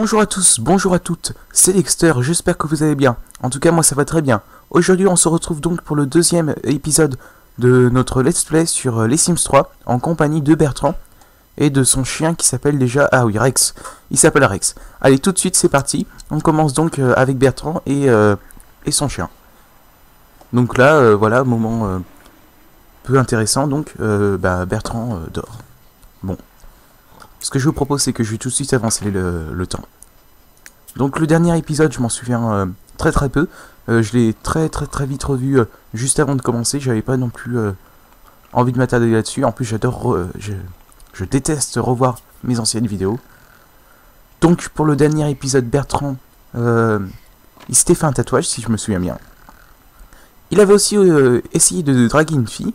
Bonjour à tous, bonjour à toutes, c'est Dexter, j'espère que vous allez bien. En tout cas, moi ça va très bien. Aujourd'hui, on se retrouve donc pour le deuxième épisode de notre let's play sur euh, les Sims 3 en compagnie de Bertrand et de son chien qui s'appelle déjà ah oui Rex. Il s'appelle Rex. Allez, tout de suite, c'est parti. On commence donc euh, avec Bertrand et, euh, et son chien. Donc là, voilà, moment peu intéressant. Donc, bah, Bertrand dort. Bon. Ce que je vous propose, c'est que je vais tout de suite avancer le, temps. Donc, le dernier épisode, je m'en souviens euh, très très peu. Euh, je l'ai très très très vite revu euh, juste avant de commencer. J'avais pas non plus envie de m'attarder là-dessus. En plus, j'adore. re- je, déteste revoir mes anciennes vidéos. Donc, pour le dernier épisode, Bertrand, il s'était fait un tatouage, si je me souviens bien. Il avait aussi essayé de draguer une fille.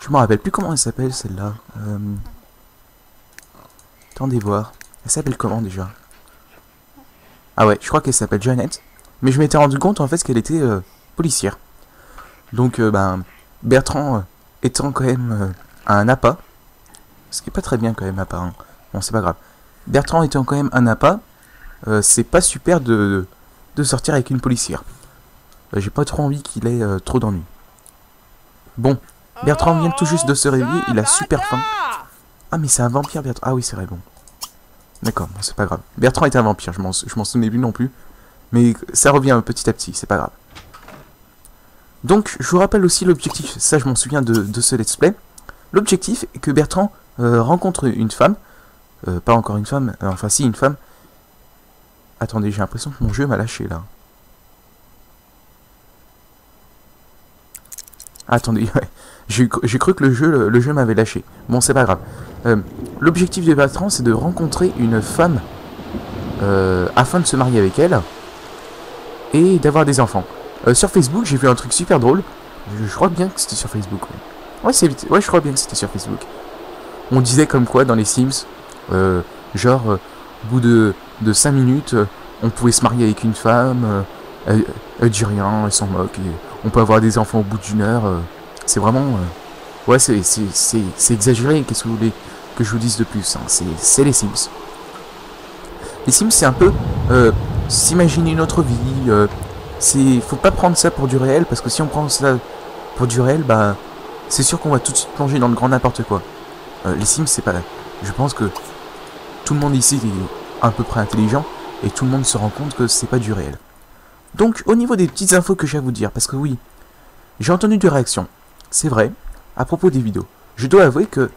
Je me rappelle plus comment elle s'appelle celle-là. Attendez voir. Elle s'appelle comment déjà? Ah ouais, je crois qu'elle s'appelle Jeannette. Mais je m'étais rendu compte en fait qu'elle était euh, policière. Donc euh, ben Bertrand euh, étant quand même un appât, ce qui est pas très bien quand même appât. Hein. Bon c'est pas grave. Bertrand étant quand même un appât, c'est pas super de, de sortir avec une policière. J'ai pas trop envie qu'il ait trop d'ennuis. Bon, Bertrand vient tout juste de se réveiller, il a super faim. Ah mais c'est un vampire Bertrand. Ah oui c'est vrai bon. D'accord, bon, c'est pas grave. Bertrand est un vampire, je m'en souvenais plus non plus. Mais ça revient petit à petit, c'est pas grave. Donc je vous rappelle aussi l'objectif, ça je m'en souviens de, ce let's play. L'objectif est que Bertrand euh, rencontre une femme. Euh, pas encore une femme, euh, enfin si une femme. Attendez, j'ai l'impression que mon jeu m'a lâché là. Attendez, ouais. J'ai cru- j'ai cru que le jeu, le jeu m'avait lâché. Bon, c'est pas grave. Euh, L'objectif de Bertrand, c'est de rencontrer une femme euh, afin de se marier avec elle et d'avoir des enfants. Euh, sur Facebook, j'ai vu un truc super drôle. Je, crois bien que c'était sur Facebook. Ouais, c'est ouais, je crois bien que c'était sur Facebook. On disait comme quoi dans les Sims, genre, au bout de, de 5 minutes, on pouvait se marier avec une femme, elle, elle dit rien, elle s'en moque, et on peut avoir des enfants au bout d'une heure. c'est vraiment. ouais, c'est exagéré, qu'est-ce que vous voulez que je vous dise de plus hein, C'est les Sims. Les Sims, c'est un peu euh, s'imaginer une autre vie. Euh, c'est, faut pas prendre ça pour du réel parce que si on prend ça pour du réel, bah, c'est sûr qu'on va tout de suite plonger dans le grand n'importe quoi. Euh, les Sims, c'est pas. Je pense que tout le monde ici est à peu près intelligent et tout le monde se rend compte que c'est pas du réel. Donc, au niveau des petites infos que j'ai à vous dire, parce que oui, j'ai entendu des réactions. C'est vrai, à propos des vidéos. Je dois avouer que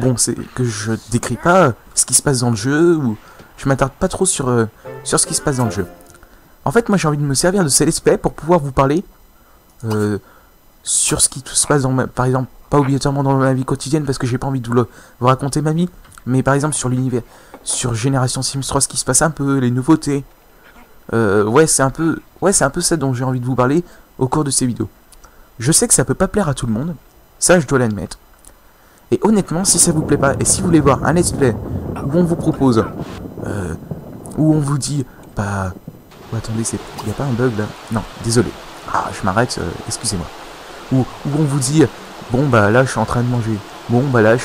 bon, c'est que je décris pas euh, ce qui se passe dans le jeu ou je m'attarde pas trop sur euh, sur ce qui se passe dans le jeu. En fait, moi, j'ai envie de me servir de ces let's play pour pouvoir vous parler euh, sur ce qui se passe dans ma, par exemple, pas obligatoirement dans ma vie quotidienne parce que j'ai pas envie de vous, raconter ma vie, mais par exemple sur l'univers, sur Génération Sims 3, ce qui se passe un peu, les nouveautés. Ouais, c'est un peu, ouais, c'est un peu ça dont j'ai envie de vous parler au cours de ces vidéos. Je sais que ça peut pas plaire à tout le monde, ça je dois l'admettre. Et honnêtement, si ça vous plaît pas, et si vous voulez voir un let's play où on vous propose, euh, où on vous dit, bah, oh, attendez, c'est, y a pas un bug là Non, désolé. Ah, je m'arrête, euh, excusez-moi. Où, où on vous dit, bon bah là je suis en train de manger. Bon bah là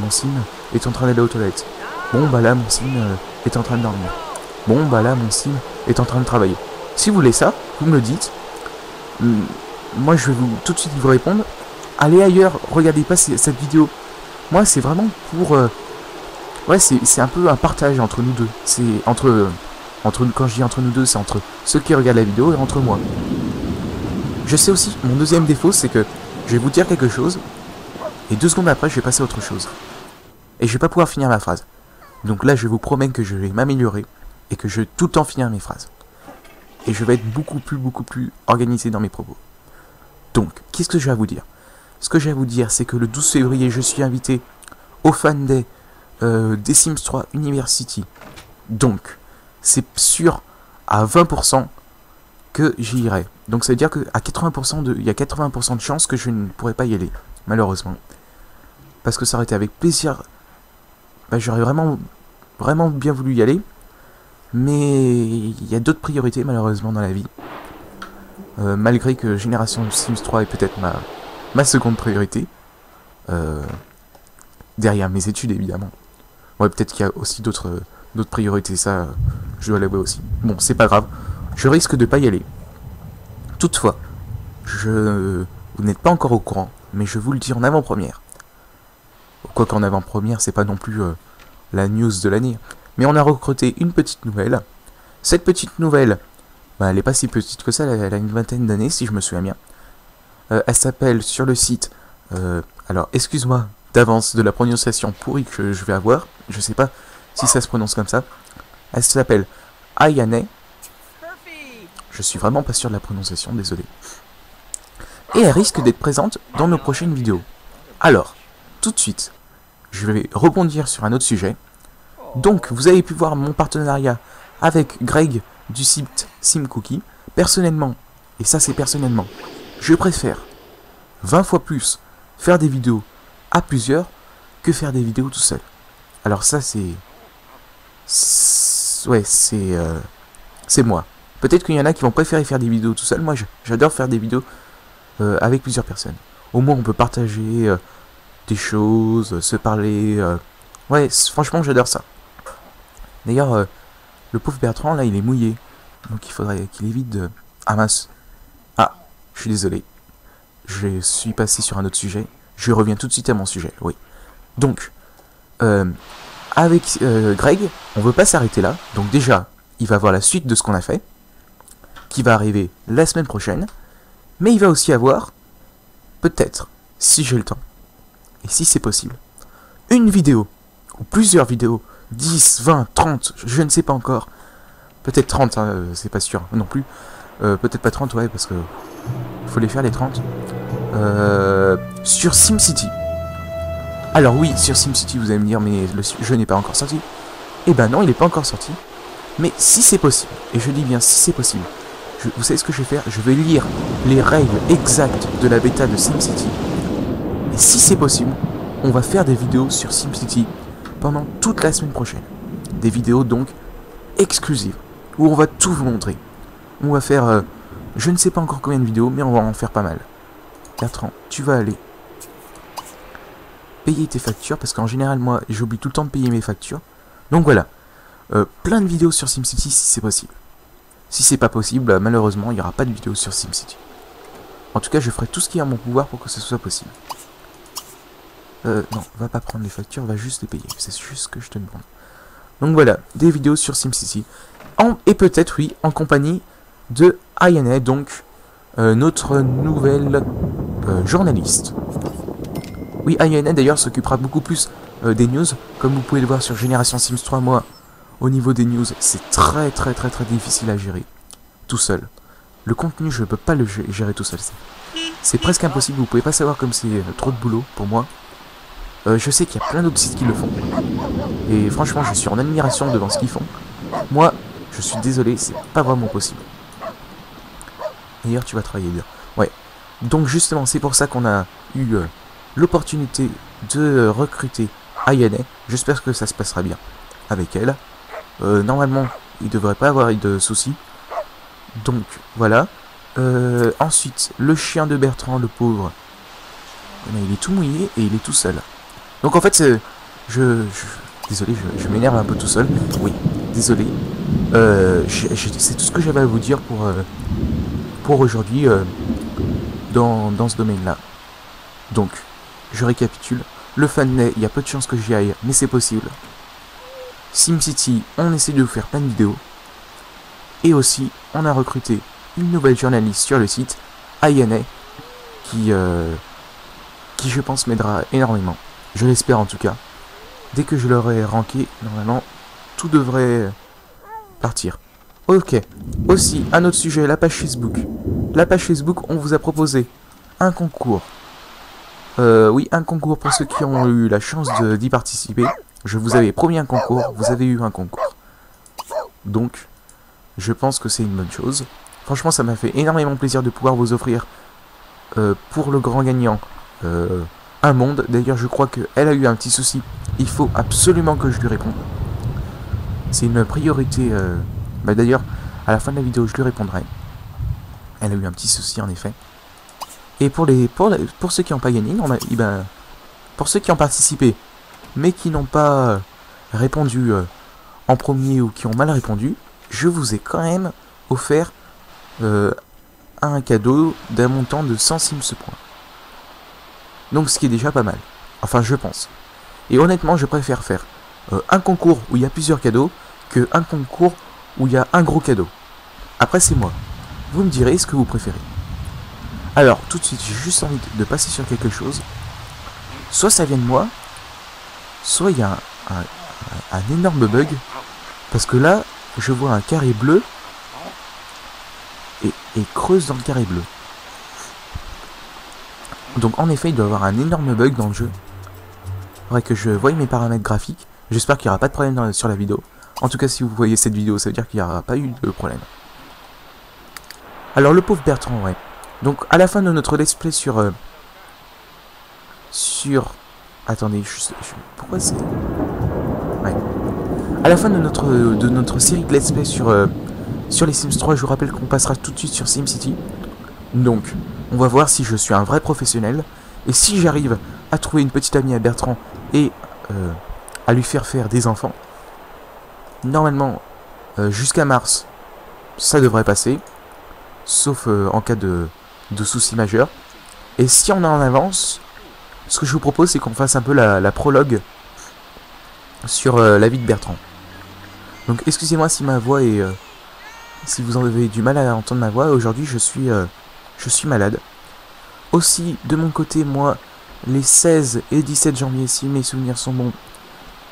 mon sim est en train d'aller aux toilettes. Bon bah là mon sim euh, est en train de dormir. Bon bah là mon sim est en train de travailler. Si vous voulez ça, vous me le dites. Hum, moi je vais vous tout de suite vous répondre. Allez ailleurs, regardez pas cette vidéo. Moi c'est vraiment pour euh, ouais c'est un peu un partage entre nous deux. C'est entre entre quand je dis entre nous deux, c'est entre ceux qui regardent la vidéo et entre moi. Je sais aussi, mon deuxième défaut, c'est que je vais vous dire quelque chose, et deux secondes après, je vais passer à autre chose. Et je vais pas pouvoir finir ma phrase. Donc là, je vous promets que je vais m'améliorer, et que je vais tout le temps finir mes phrases. Et je vais être beaucoup plus, beaucoup plus organisé dans mes propos. Donc, qu'est-ce que je vais vous dire? Ce que j'ai à vous dire, c'est que le 12 février, je suis invité au Fan Day euh, des Sims 3 University. Donc, c'est sûr à 20% que j'y irai. Donc ça veut dire que à 80% de, il y a 80% de chances que je ne pourrai pas y aller, malheureusement. Parce que ça aurait été avec plaisir. Bah, j'aurais vraiment, vraiment bien voulu y aller. Mais il y a d'autres priorités malheureusement dans la vie. Euh, malgré que Génération Sims 3 est peut-être ma, ma seconde priorité. Euh, derrière mes études évidemment. Ouais, peut-être qu'il y a aussi d'autres priorités, ça, je dois l'avouer aussi. Bon, c'est pas grave, je risque de pas y aller. Toutefois, je, vous n'êtes pas encore au courant, mais je vous le dis en avant-première. Quoi qu'en avant-première, c'est pas non plus euh, la news de l'année. Mais on a recruté une petite nouvelle. Cette petite nouvelle, bah, elle est pas si petite que ça, elle a une vingtaine d'années si je me souviens bien. Euh, elle s'appelle sur le site, euh, alors excuse-moi d'avance de la prononciation pourrie que je vais avoir, je sais pas si ça se prononce comme ça. Elle s'appelle Ayane. Je suis vraiment pas sûr de la prononciation, désolé. Et elle risque d'être présente dans nos prochaines vidéos. Alors, tout de suite, je vais rebondir sur un autre sujet. Donc, vous avez pu voir mon partenariat avec Greg du site SimCookie. Personnellement, et ça c'est personnellement, je préfère 20 fois plus faire des vidéos à plusieurs que faire des vidéos tout seul. Alors ça c'est... Ouais, c'est... Euh, c'est moi. Peut-être qu'il y en a qui vont préférer faire des vidéos tout seul. Moi, j'adore faire des vidéos euh, avec plusieurs personnes. Au moins, on peut partager euh, des choses, se parler. Ouais, franchement, j'adore ça. D'ailleurs, le pauvre Bertrand, là, il est mouillé. Donc il faudrait qu'il évite de... Ah mince. Je suis désolé. Je suis passé sur un autre sujet. Je reviens tout de suite à mon sujet, oui. Donc, euh, avec euh, Greg, on veut pas s'arrêter là. Donc déjà, il va voir la suite de ce qu'on a fait, qui va arriver la semaine prochaine. Mais il va aussi avoir, peut-être, si j'ai le temps, et si c'est possible, une vidéo, ou plusieurs vidéos, 10, 20, 30, je ne sais pas encore, Peut-être 30, hein, euh, c'est pas sûr non plus. Euh, peut-être pas 30, ouais, parce que faut les faire les 30. Euh, sur SimCity. Alors oui, sur SimCity, vous allez me dire, mais le jeu n'est pas encore sorti. Eh ben non, il n'est pas encore sorti. Mais si c'est possible, et je dis bien si c'est possible, vous savez ce que je vais faire? Je vais lire les règles exactes de la bêta de SimCity. Et si c'est possible, on va faire des vidéos sur SimCity pendant toute la semaine prochaine. Des vidéos donc exclusives où on va tout vous montrer. On va faire, euh, je ne sais pas encore combien de vidéos, mais on va en faire pas mal. 4 ans, tu vas aller payer tes factures, parce qu'en général, moi, j'oublie tout le temps de payer mes factures. Donc voilà, euh, plein de vidéos sur SimCity si c'est possible. Si c'est pas possible, bah, malheureusement, il n'y aura pas de vidéos sur SimCity. En tout cas, je ferai tout ce qui est à mon pouvoir pour que ce soit possible. Euh, non, va pas prendre les factures, va juste les payer. C'est juste ce que je te demande. Donc voilà, des vidéos sur SimCity et peut-être, oui, en compagnie de Ayane, donc euh, notre nouvelle euh, journaliste. Oui, Ayane d'ailleurs s'occupera beaucoup plus euh, des news, comme vous pouvez le voir sur Génération Sims 3, moi, au niveau des news, c'est très très très très difficile à gérer, tout seul. Le contenu, je ne peux pas le gérer tout seul. C'est presque impossible, vous pouvez pas savoir comme c'est trop de boulot pour moi. je sais qu'il y a plein d'autres sites qui le font. Et franchement, je suis en admiration devant ce qu'ils font. Moi, je suis désolé, c'est pas vraiment possible. D'ailleurs, tu vas travailler bien. Ouais. Donc justement, c'est pour ça qu'on a eu euh, l'opportunité de recruter Ayane. J'espère que ça se passera bien avec elle. Euh, normalement, il devrait pas avoir de soucis. Donc, voilà. Euh, ensuite, le chien de Bertrand, le pauvre. Eh ben, il est tout mouillé et il est tout seul. Donc en fait, je, désolé, je m'énerve un peu tout seul. Oui, désolé. C'est tout ce que j'avais à vous dire pour, pour aujourd'hui euh, dans, dans, ce domaine-là. Donc, je récapitule. Le fannet, il y a peu de chances que j'y aille, mais c'est possible. SimCity, on essaie de vous faire plein de vidéos. Et aussi, on a recruté une nouvelle journaliste sur le site, Ayane, qui, qui je pense m'aidera énormément. Je l'espère en tout cas. Dès que je l'aurai ranké, normalement, tout devrait partir. Ok. Aussi, un autre sujet, la page Facebook. La page Facebook, on vous a proposé un concours. Euh, oui, un concours pour ceux qui ont eu la chance d'y participer. Je vous avais promis un concours, vous avez eu un concours. Donc, je pense que c'est une bonne chose. Franchement, ça m'a fait énormément plaisir de pouvoir vous offrir euh, pour le grand gagnant euh, un monde. D'ailleurs, je crois qu'elle a eu un petit souci. Il faut absolument que je lui réponde. C'est une priorité. Euh, bah D'ailleurs, à la fin de la vidéo, je lui répondrai. Elle a eu un petit souci, en effet. Et pour les pour, pour ceux qui n'ont pas gagné, eh ben, pour ceux qui ont participé, mais qui n'ont pas répondu euh, en premier ou qui ont mal répondu, je vous ai quand même offert euh, un cadeau d'un montant de 100 Sims points. Donc ce qui est déjà pas mal. Enfin, je pense. Et honnêtement, je préfère faire euh, un concours où il y a plusieurs cadeaux que un concours où il y a un gros cadeau. Après, c'est moi. Vous me direz ce que vous préférez. Alors, tout de suite, j'ai juste envie de passer sur quelque chose. Soit ça vient de moi, soit il y a un, énorme bug. Parce que là, je vois un carré bleu et, creuse dans le carré bleu. Donc en effet, il doit y avoir un énorme bug dans le jeu. Faudrait que je voie mes paramètres graphiques. J'espère qu'il n'y aura pas de problème sur la vidéo. En tout cas, si vous voyez cette vidéo, ça veut dire qu'il n'y aura pas eu de problème. Alors, le pauvre Bertrand, ouais. Donc, à la fin de notre let's play sur... Euh, sur... Attendez, je, pourquoi c'est... Ouais. À la fin de notre, de série de let's play sur, euh, sur les Sims 3, je vous rappelle qu'on passera tout de suite sur SimCity. Donc, on va voir si je suis un vrai professionnel. Et si j'arrive à trouver une petite amie à Bertrand et euh, à lui faire faire des enfants, normalement, jusqu'à mars, ça devrait passer sauf euh, en cas de, de soucis majeurs. Et si on est en avance, ce que je vous propose, c'est qu'on fasse un peu la, prologue sur euh, la vie de Bertrand. Donc excusez-moi si ma voix est... Euh, si vous en avez du mal à entendre ma voix, aujourd'hui je suis, je suis malade. Aussi, de mon côté, moi, les 16 et 17 janvier, si mes souvenirs sont bons,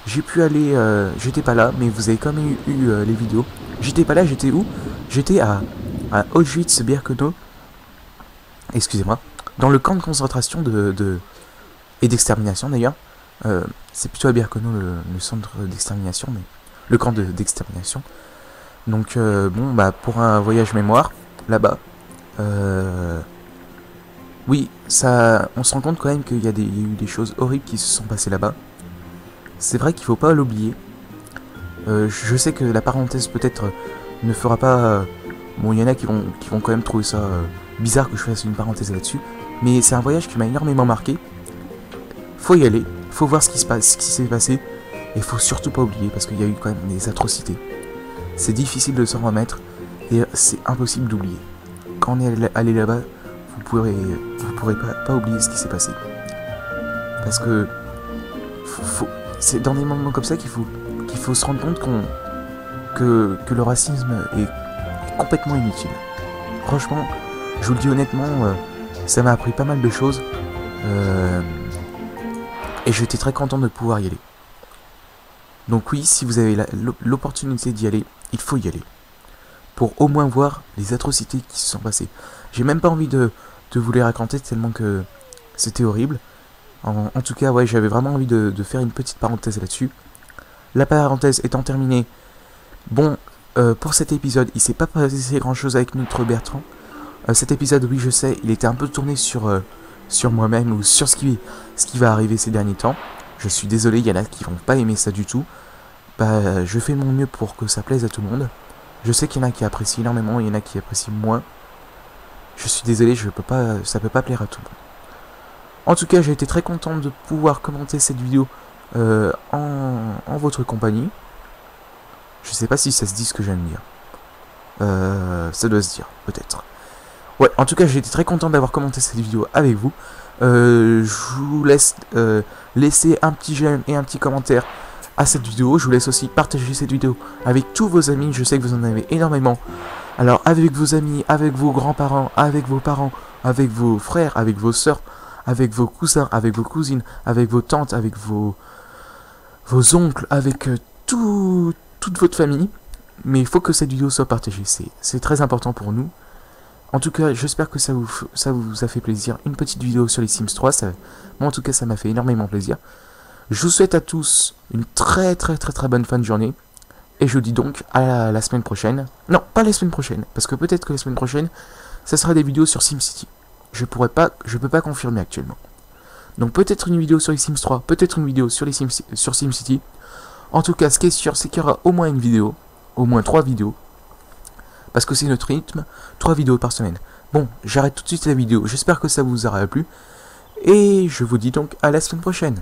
j'ai pu aller... j'étais pas là, mais vous avez quand même eu, eu les vidéos. J'étais pas là, j'étais où? J'étais à Auschwitz-Birkenau, excusez-moi, dans le camp de concentration de, et d'extermination d'ailleurs. Euh, c'est plutôt à Birkenau le, centre d'extermination, mais le camp d'extermination. Donc euh, bon, bah pour un voyage mémoire là-bas, euh, oui, ça, on se rend compte quand même qu'il y, a eu des choses horribles qui se sont passées là-bas. C'est vrai qu'il faut pas l'oublier. je sais que la parenthèse peut-être ne fera pas Bon, il y en a qui vont, qui vont quand même trouver ça euh, bizarre que je fasse une parenthèse là-dessus. Mais c'est un voyage qui m'a énormément marqué. Faut y aller, faut voir ce qui s'est passé. Et faut surtout pas oublier parce qu'il y a eu quand même des atrocités. C'est difficile de s'en remettre et c'est impossible d'oublier. Quand on est allé là-bas, vous pourrez, vous pourrez pas, pas oublier ce qui s'est passé. Parce que c'est dans des moments comme ça qu'il faut, qu'il faut se rendre compte qu'on que, le racisme est complètement inutile. Franchement, je vous le dis honnêtement, euh, ça m'a appris pas mal de choses. Euh, et j'étais très content de pouvoir y aller. Donc oui, si vous avez l'opportunité d'y aller, il faut y aller. Pour au moins voir les atrocités qui se sont passées. J'ai même pas envie de, vous les raconter tellement que c'était horrible. En, tout cas, ouais, j'avais vraiment envie de, faire une petite parenthèse là-dessus. La parenthèse étant terminée, bon, euh, pour cet épisode, il s'est pas passé grand chose avec notre Bertrand. Euh, cet épisode, oui, je sais, il était un peu tourné sur, euh, moi-même ou sur ce qui, ce qui va arriver ces derniers temps. Je suis désolé, il y en a qui vont pas aimer ça du tout. Bah, je fais mon mieux pour que ça plaise à tout le monde. Je sais qu'il y en a qui apprécient énormément, il y en a qui apprécient moins. Je suis désolé, je peux pas, ça peut pas plaire à tout le monde. En tout cas, j'ai été très content de pouvoir commenter cette vidéo en, en votre compagnie. Je sais pas si ça se dit ce que de dire. Euh, ça doit se dire, peut-être. Ouais, en tout cas, j'ai été très content d'avoir commenté cette vidéo avec vous. Euh, je vous laisse euh, laisser un petit j'aime et un petit commentaire à cette vidéo. Je vous laisse aussi partager cette vidéo avec tous vos amis. Je sais que vous en avez énormément. Alors, avec vos amis, avec vos grands-parents, avec vos parents, avec vos frères, avec vos soeurs, avec vos cousins, avec vos cousines, avec vos tantes, avec vos, vos oncles, avec tout, toute votre famille. Mais il faut que cette vidéo soit partagée. C'est très important pour nous. En tout cas, j'espère que ça vous, a fait plaisir. Une petite vidéo sur les Sims 3. Ça, moi, en tout cas, ça m'a fait énormément plaisir. Je vous souhaite à tous une très très très très bonne fin de journée. Et je vous dis donc à la, semaine prochaine. Non, pas la semaine prochaine. Parce que peut-être que la semaine prochaine, ça sera des vidéos sur SimCity. Je pourrais pas, je peux pas confirmer actuellement. Donc peut-être une vidéo sur les Sims 3, peut-être une vidéo sur les Sims, sur SimCity. En tout cas, ce qui est sûr, c'est qu'il y aura au moins une vidéo, au moins trois vidéos, parce que c'est notre rythme, trois vidéos par semaine. Bon, j'arrête tout de suite la vidéo, j'espère que ça vous aura plu, et je vous dis donc à la semaine prochaine.